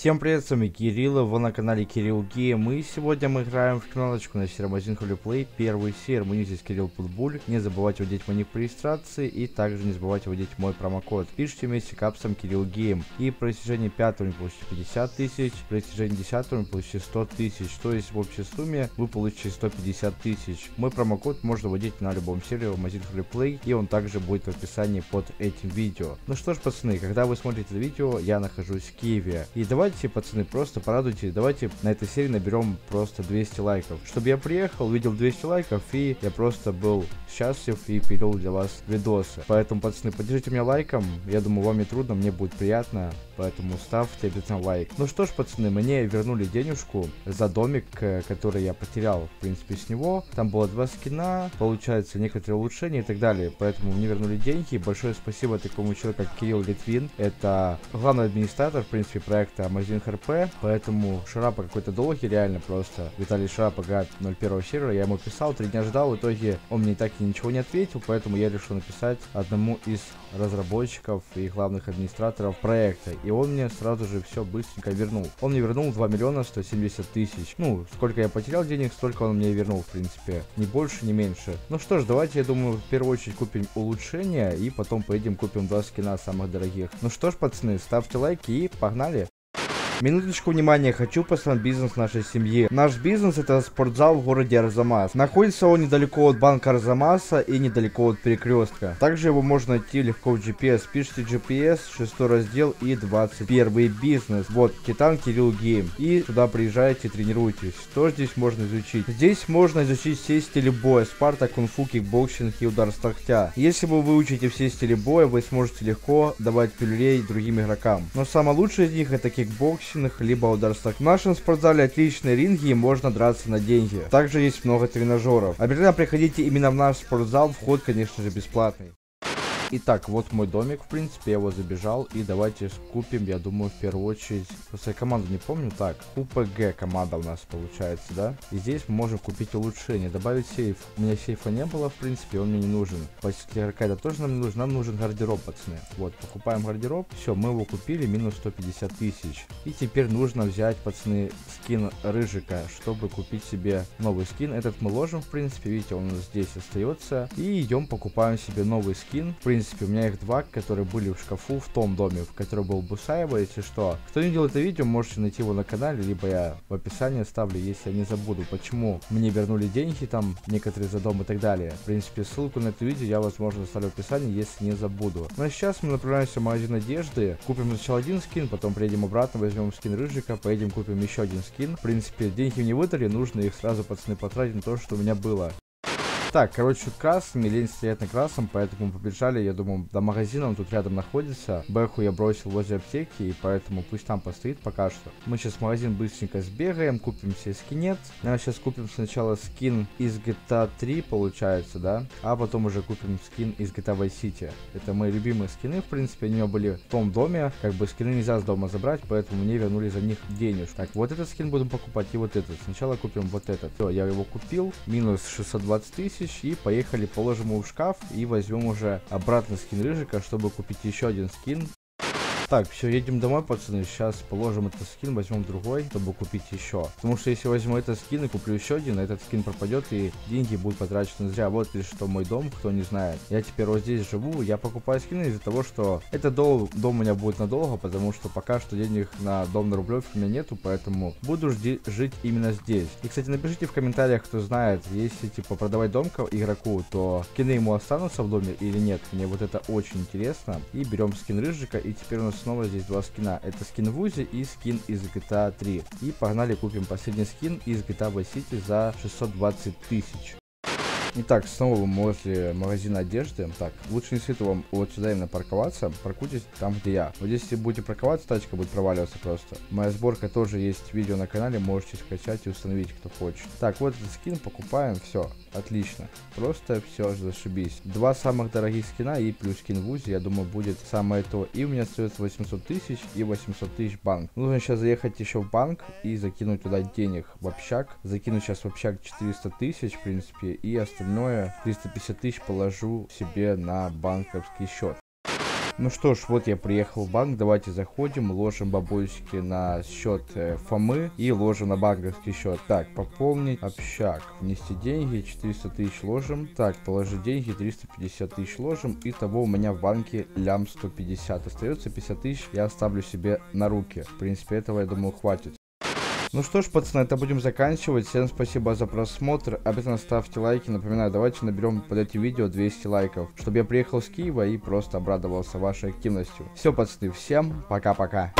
Всем привет, с вами Кирилл, вы на канале Кирилл Гейм, и сегодня мы играем в каналочку на сервере Магазин Холиплей, первый сервер, мы здесь Кирилл Путбуль, не забывайте вводить мой ник по регистрации, и также не забывайте вводить мой промокод, пишите вместе капсом Кирилл Гейм, и при достижении 5 вы получите 50 тысяч, при достижении 10 вы получите 100 тысяч, то есть в общей сумме вы получите 150 тысяч. Мой промокод можно вводить на любом сервере Магазин Холиплей, и он также будет в описании под этим видео. Ну что ж, пацаны, когда вы смотрите это видео, я нахожусь в Киеве, и давайте давайте, пацаны, просто порадуйте, давайте на этой серии наберем просто 200 лайков. Чтобы я приехал, увидел 200 лайков, и я просто был счастлив и пилил для вас видосы. Поэтому, пацаны, поддержите меня лайком, я думаю, вам не трудно, мне будет приятно, поэтому ставьте обязательно лайк. Ну что ж, пацаны, мне вернули денежку за домик, э, который я потерял, в принципе, с него. Там было два скина, получается, некоторые улучшения и так далее, поэтому мне вернули деньги. Большое спасибо такому человеку, как Кирилл Литвин, это главный администратор, в принципе, проекта магазин ХРП, поэтому Шарапа какой-то долгий, реально просто. Виталий Шарапа играет 01 сервера, я ему писал, три дня ждал, в итоге он мне так и ничего не ответил, поэтому я решил написать одному из разработчиков и главных администраторов проекта, и он мне сразу же все быстренько вернул. Он мне вернул 2 миллиона 170 тысяч. Ну, сколько я потерял денег, столько он мне вернул, в принципе. Ни больше, ни меньше. Ну что ж, давайте, я думаю, в первую очередь купим улучшения, и потом поедем купим два скина самых дорогих. Ну что ж, пацаны, ставьте лайки и погнали! Минуточку внимания, хочу посмотреть бизнес нашей семьи. Наш бизнес это спортзал в городе Арзамас. Находится он недалеко от банка Арзамаса и недалеко от перекрестка. Также его можно найти легко в GPS. Пишите GPS, 6 раздел и 21 бизнес. Вот, Титан Кирилл Гейм. И сюда приезжайте, тренируйтесь. Что здесь можно изучить? Здесь можно изучить все стили боя. Спарта, кунг-фу, кикбоксинг и удар с тахтя. Если вы выучите все стили боя, вы сможете легко давать пилюлей другим игрокам. Но самое лучшее из них это кикбоксинг скрещенных, либо ударствах. В нашем спортзале отличные ринги и можно драться на деньги. Также есть много тренажеров. Обязательно приходите именно в наш спортзал, вход, конечно же, бесплатный. Итак, вот мой домик, в принципе, я его забежал. И давайте скупим, я думаю, в первую очередь... Просто я команду не помню. Так, УПГ команда у нас получается, да? И здесь мы можем купить улучшение. Добавить сейф. У меня сейфа не было, в принципе, он мне не нужен. Игрока это тоже нам не нужен. Нам нужен гардероб, пацаны. Вот, покупаем гардероб. Все, мы его купили, минус 150 тысяч. И теперь нужно взять, пацаны, скин Рыжика, чтобы купить себе новый скин. Этот мы ложим, в принципе, видите, он у нас здесь остается. И идем покупаем себе новый скин. В принципе, принципе, у меня их два, которые были в шкафу в том доме, в котором был Бусаева, если что. Кто не видел это видео, можете найти его на канале, либо я в описании оставлю, если я не забуду, почему мне вернули деньги там, некоторые за дом и так далее. В принципе, ссылку на это видео я, возможно, оставлю в описании, если не забуду. Ну а сейчас мы направляемся в магазин одежды, купим сначала один скин, потом приедем обратно, возьмем скин Рыжика, поедем купим еще один скин. В принципе, деньги не выдали, нужно их сразу, пацаны, потратить на то, что у меня было. Так, короче, красный, лень стоять на красном, поэтому побежали, я думаю, до магазина, он тут рядом находится. Бэху я бросил возле аптеки, и поэтому пусть там постоит пока что. Мы сейчас в магазин быстренько сбегаем, купим себе скинет. Наверное, сейчас купим сначала скин из GTA 3, получается, да? А потом уже купим скин из GTA Vice City. Это мои любимые скины, в принципе, они у меня были в том доме. Как бы скины нельзя с дома забрать, поэтому мне вернули за них денег. Так, вот этот скин будем покупать и вот этот. Сначала купим вот этот. Все, я его купил. Минус 620 тысяч тысяч и поехали положим его в шкаф и возьмем уже обратно скин рыжика, чтобы купить еще один скин так, все, едем домой, пацаны. Сейчас положим этот скин, возьмем другой, чтобы купить еще. Потому что если возьму этот скин и куплю еще один, этот скин пропадет и деньги будут потрачены зря. Вот лишь что мой дом, кто не знает. Я теперь вот здесь живу, я покупаю скины из-за того, что этот дом, дом у меня будет надолго, потому что пока что денег на дом на Рублевке у меня нету, поэтому буду жить именно здесь. И, кстати, напишите в комментариях, кто знает, если, типа, продавать дом игроку, то скины ему останутся в доме или нет. Мне вот это очень интересно. И берем скин Рыжика, и теперь у нас снова здесь два скина. Это скин в Узи и скин из GTA 3. И погнали купим последний скин из GTA Vice City за 620 тысяч. Итак, снова мы возле магазина одежды. Так, лучше не советую вам вот сюда именно парковаться. Паркуйтесь там, где я. Вот если будете парковаться, тачка будет проваливаться просто. Моя сборка тоже есть видео на канале, можете скачать и установить, кто хочет. Так, вот этот скин покупаем, все, отлично. Просто все, зашибись. Два самых дорогих скина и плюс скин в УЗИ, я думаю, будет самое то. И у меня остается 800 тысяч и 800 тысяч банк. Нужно сейчас заехать еще в банк и закинуть туда денег в общак. Закину сейчас в общак 400 тысяч, в принципе, и остальное остальное 350 тысяч положу себе на банковский счет. Ну что ж, вот я приехал в банк, давайте заходим, ложим бабульки на счет э, Фомы и ложим на банковский счет. Так, пополнить общак, внести деньги, 400 тысяч ложим. Так, положить деньги, 350 тысяч ложим. И того у меня в банке лям 150. Остается 50 тысяч, я оставлю себе на руки. В принципе, этого, я думаю, хватит. Ну что ж, пацаны, это будем заканчивать. Всем спасибо за просмотр. Обязательно ставьте лайки. Напоминаю, давайте наберем под этим видео 200 лайков, чтобы я приехал с Киева и просто обрадовался вашей активностью. Все, пацаны, всем пока-пока.